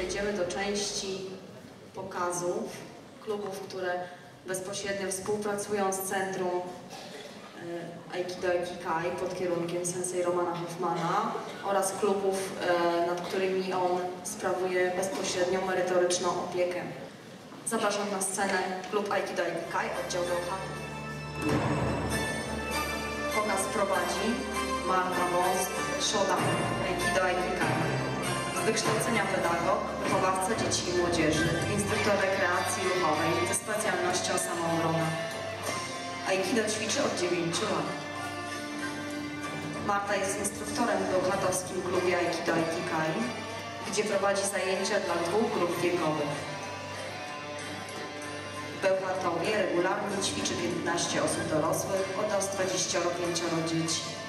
przejdziemy do części pokazów klubów, które bezpośrednio współpracują z Centrum e, Aikido Ikikai pod kierunkiem sensei Romana Hoffmana oraz klubów, e, nad którymi on sprawuje bezpośrednią merytoryczną opiekę. Zapraszam na scenę klub Aikido Ikikai, oddział Bełchatów. Pokaz prowadzi Marta Wąs, Szoda Aikido wykształcenia pedagog, wychowawca dzieci i młodzieży, instruktor rekreacji ruchowej ze specjalnością samoobrona. Aikido ćwiczy od 9 lat. Marta jest instruktorem w bełchatowskim klubie Aikido Ikikai, gdzie prowadzi zajęcia dla dwóch grup wiekowych. W Bełchatowie regularnie ćwiczy 15 osób dorosłych oraz 25 dzieci.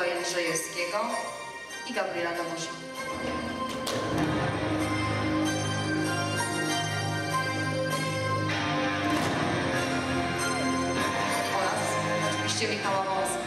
Jakuba Jędrzejewskiego i Gabriela Dawosia. Oraz oczywiście Michała Wąsa.